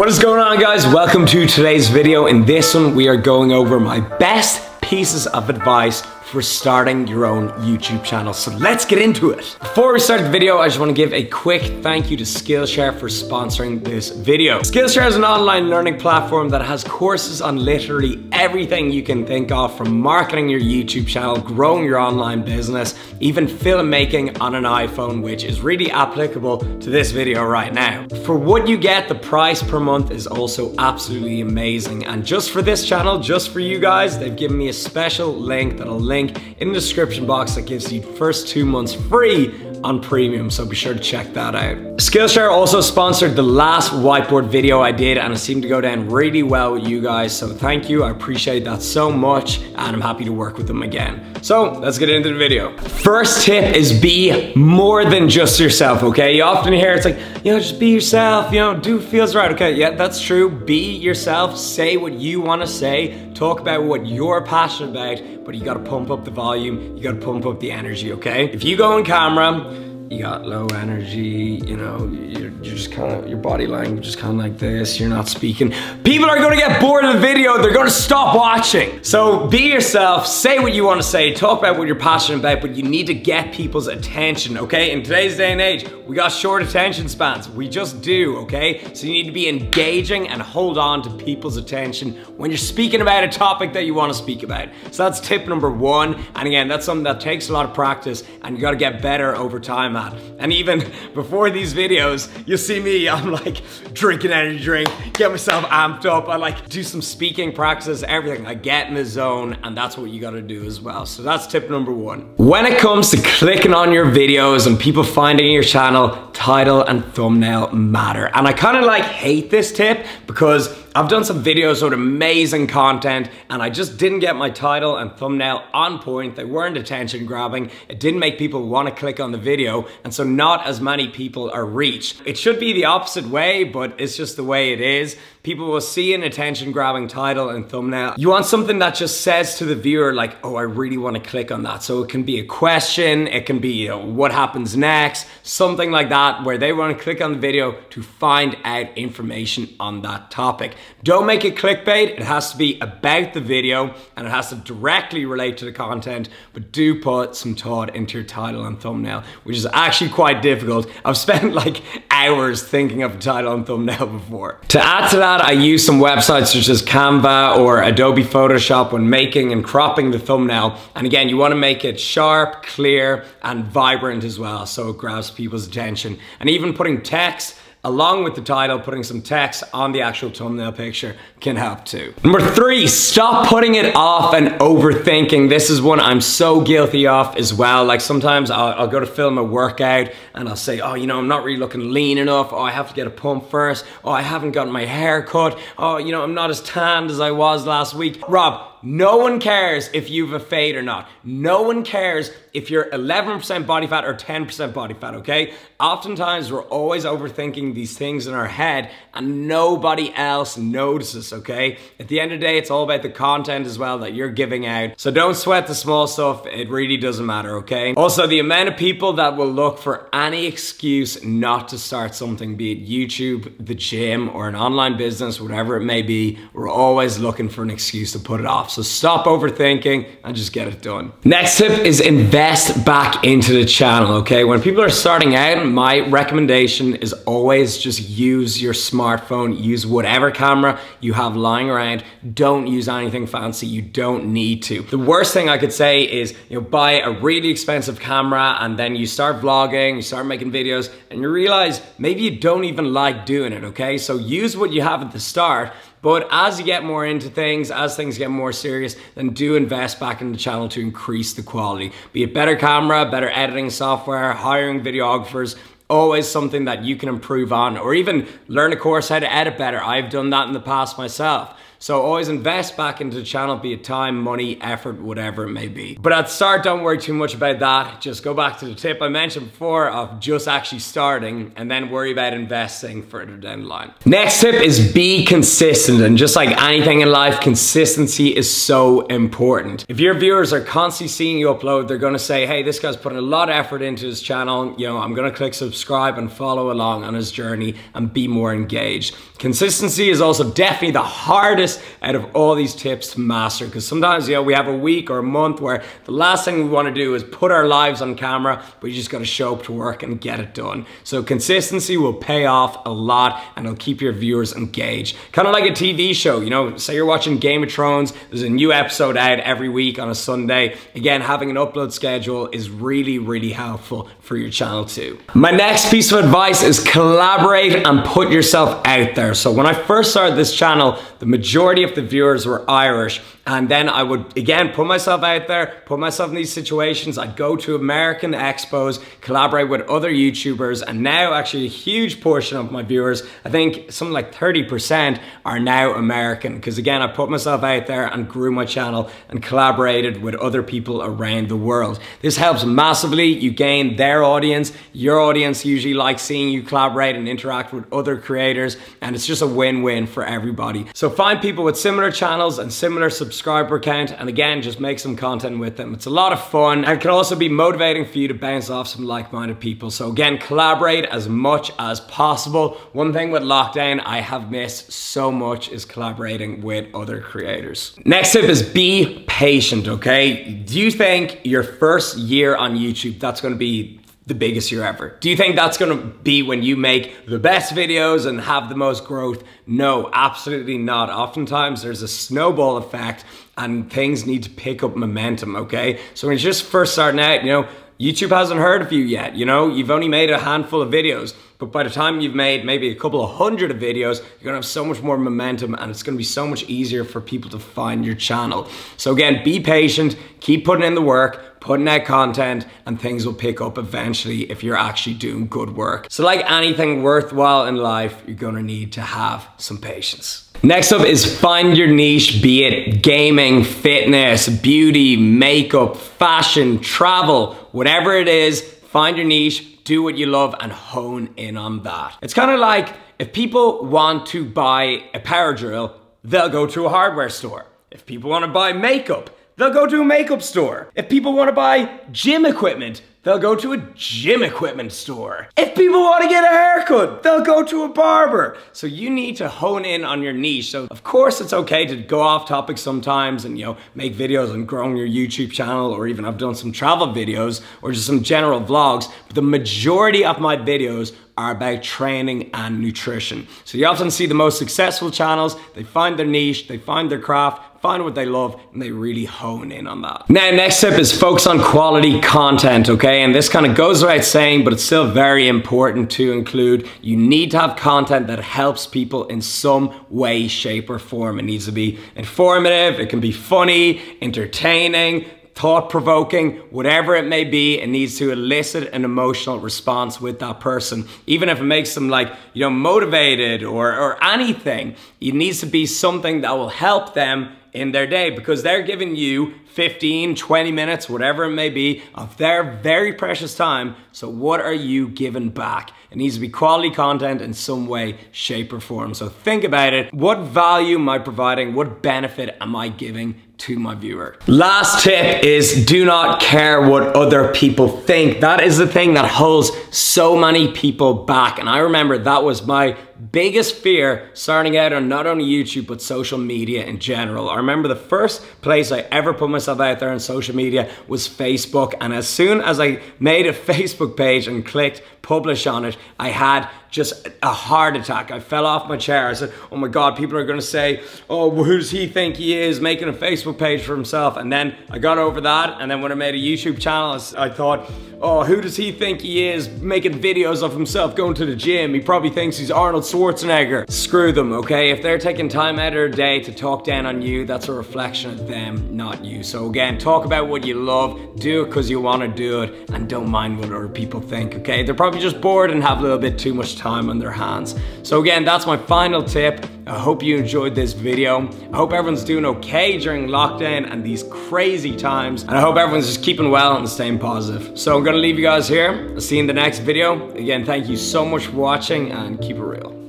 What is going on guys? Welcome to today's video. In this one, we are going over my best pieces of advice for starting your own YouTube channel. So let's get into it. Before we start the video, I just wanna give a quick thank you to Skillshare for sponsoring this video. Skillshare is an online learning platform that has courses on literally everything you can think of from marketing your YouTube channel, growing your online business, even filmmaking on an iPhone, which is really applicable to this video right now. For what you get, the price per month is also absolutely amazing. And just for this channel, just for you guys, they've given me a special link that'll link link in the description box that gives you first two months free on premium, so be sure to check that out. Skillshare also sponsored the last whiteboard video I did and it seemed to go down really well with you guys, so thank you, I appreciate that so much and I'm happy to work with them again. So let's get into the video. First tip is be more than just yourself, okay? You often hear it's like, you know, just be yourself, you know, do feels right, okay? Yeah, that's true, be yourself, say what you wanna say, talk about what you're passionate about, but you gotta pump up the volume, you gotta pump up the energy, okay? If you go on camera, you got low energy, you know, you're, you're just kind of, your body language is kind of like this, you're not speaking. People are gonna get bored of the video, they're gonna stop watching. So be yourself, say what you wanna say, talk about what you're passionate about, but you need to get people's attention, okay? In today's day and age, we got short attention spans, we just do, okay? So you need to be engaging and hold on to people's attention when you're speaking about a topic that you wanna speak about. So that's tip number one, and again, that's something that takes a lot of practice, and you gotta get better over time and even before these videos, you'll see me, I'm like drinking energy drink, get myself amped up. I like do some speaking practices, everything. I get in the zone and that's what you gotta do as well. So that's tip number one. When it comes to clicking on your videos and people finding your channel, title and thumbnail matter. And I kind of like hate this tip because I've done some videos with amazing content and I just didn't get my title and thumbnail on point. They weren't attention grabbing. It didn't make people want to click on the video and so not as many people are reached. It should be the opposite way, but it's just the way it is. People will see an attention grabbing title and thumbnail. You want something that just says to the viewer like, oh, I really want to click on that. So it can be a question, it can be you know, what happens next, something like that where they want to click on the video to find out information on that topic. Don't make it clickbait. It has to be about the video and it has to directly relate to the content, but do put some thought into your title and thumbnail, which is actually quite difficult. I've spent like hours thinking of a title and thumbnail before. To add to that, I use some websites such as Canva or Adobe Photoshop when making and cropping the thumbnail. And again, you wanna make it sharp, clear, and vibrant as well, so it grabs people's attention. And even putting text along with the title, putting some text on the actual thumbnail picture can help too. Number three, stop putting it off and overthinking. This is one I'm so guilty of as well. Like sometimes I'll, I'll, go to film a workout and I'll say, oh, you know, I'm not really looking lean enough. Oh, I have to get a pump first. Oh, I haven't gotten my hair cut. Oh, you know, I'm not as tanned as I was last week. Rob, no one cares if you've a fade or not. No one cares if you're 11% body fat or 10% body fat, okay? Oftentimes we're always overthinking these things in our head and nobody else notices, okay? At the end of the day, it's all about the content as well that you're giving out. So don't sweat the small stuff. It really doesn't matter, okay? Also, the amount of people that will look for any excuse not to start something, be it YouTube, the gym, or an online business, whatever it may be, we're always looking for an excuse to put it off. So stop overthinking and just get it done. Next tip is invest back into the channel, okay? When people are starting out, my recommendation is always just use your smartphone, use whatever camera you have lying around. Don't use anything fancy, you don't need to. The worst thing I could say is, you know, buy a really expensive camera and then you start vlogging, you start making videos and you realize maybe you don't even like doing it, okay? So use what you have at the start but as you get more into things, as things get more serious, then do invest back in the channel to increase the quality. Be it better camera, better editing software, hiring videographers, always something that you can improve on or even learn a course how to edit better. I've done that in the past myself. So always invest back into the channel, be it time, money, effort, whatever it may be. But at the start, don't worry too much about that. Just go back to the tip I mentioned before of just actually starting and then worry about investing further down the line. Next tip is be consistent. And just like anything in life, consistency is so important. If your viewers are constantly seeing you upload, they're gonna say, hey, this guy's putting a lot of effort into his channel. You know, I'm gonna click subscribe subscribe and follow along on his journey and be more engaged. Consistency is also definitely the hardest out of all these tips to master because sometimes, you know, we have a week or a month where the last thing we want to do is put our lives on camera, but you just got to show up to work and get it done. So consistency will pay off a lot and it'll keep your viewers engaged. Kind of like a TV show, you know, say you're watching Game of Thrones, there's a new episode out every week on a Sunday. Again, having an upload schedule is really, really helpful for your channel too. My next piece of advice is collaborate and put yourself out there. So when I first started this channel, the majority of the viewers were Irish and then I would, again, put myself out there, put myself in these situations. I'd go to American expos, collaborate with other YouTubers, and now actually a huge portion of my viewers, I think something like 30% are now American. Because again, I put myself out there and grew my channel and collaborated with other people around the world. This helps massively. You gain their audience. Your audience usually likes seeing you collaborate and interact with other creators, and it's just a win-win for everybody. So find people with similar channels and similar subscribers subscriber count and again just make some content with them. It's a lot of fun and can also be motivating for you to bounce off some like-minded people. So again collaborate as much as possible. One thing with lockdown I have missed so much is collaborating with other creators. Next tip is be patient okay? Do you think your first year on YouTube that's going to be the biggest year ever. Do you think that's gonna be when you make the best videos and have the most growth? No, absolutely not. Oftentimes there's a snowball effect and things need to pick up momentum, okay? So when you're just first starting out, you know, YouTube hasn't heard of you yet, you know? You've only made a handful of videos. But by the time you've made maybe a couple of hundred of videos, you're gonna have so much more momentum and it's gonna be so much easier for people to find your channel. So again, be patient, keep putting in the work, putting out content, and things will pick up eventually if you're actually doing good work. So like anything worthwhile in life, you're gonna need to have some patience. Next up is find your niche, be it gaming, fitness, beauty, makeup, fashion, travel, whatever it is, find your niche, do what you love and hone in on that. It's kind of like if people want to buy a power drill, they'll go to a hardware store. If people want to buy makeup, they'll go to a makeup store. If people want to buy gym equipment, they'll go to a gym equipment store. If people want to get a haircut, they'll go to a barber. So you need to hone in on your niche. So of course it's okay to go off topic sometimes and you know make videos on growing your YouTube channel or even I've done some travel videos or just some general vlogs. But the majority of my videos are about training and nutrition. So you often see the most successful channels, they find their niche, they find their craft, find what they love, and they really hone in on that. Now, next tip is focus on quality content, okay? And this kind of goes without saying, but it's still very important to include. You need to have content that helps people in some way, shape, or form. It needs to be informative, it can be funny, entertaining, thought provoking, whatever it may be, it needs to elicit an emotional response with that person. Even if it makes them like, you know, motivated or, or anything, it needs to be something that will help them in their day because they're giving you 15, 20 minutes, whatever it may be, of their very precious time. So what are you giving back? It needs to be quality content in some way, shape or form. So think about it. What value am I providing? What benefit am I giving to my viewer. Last tip is do not care what other people think. That is the thing that holds so many people back. And I remember that was my biggest fear starting out on not only YouTube, but social media in general. I remember the first place I ever put myself out there on social media was Facebook. And as soon as I made a Facebook page and clicked publish on it, I had just a heart attack. I fell off my chair. I said, oh my God, people are gonna say, oh, who does he think he is making a Facebook page for himself? And then I got over that. And then when I made a YouTube channel, I thought, oh, who does he think he is making videos of himself going to the gym? He probably thinks he's Arnold Schwarzenegger. Screw them, okay? If they're taking time out of their day to talk down on you, that's a reflection of them, not you. So again, talk about what you love, do it because you want to do it, and don't mind what other people think, okay? They're probably just bored and have a little bit too much time on their hands. So again, that's my final tip. I hope you enjoyed this video. I hope everyone's doing okay during lockdown and these crazy times. And I hope everyone's just keeping well and staying positive. So I'm gonna leave you guys here. I'll see you in the next video. Again, thank you so much for watching and keep it real.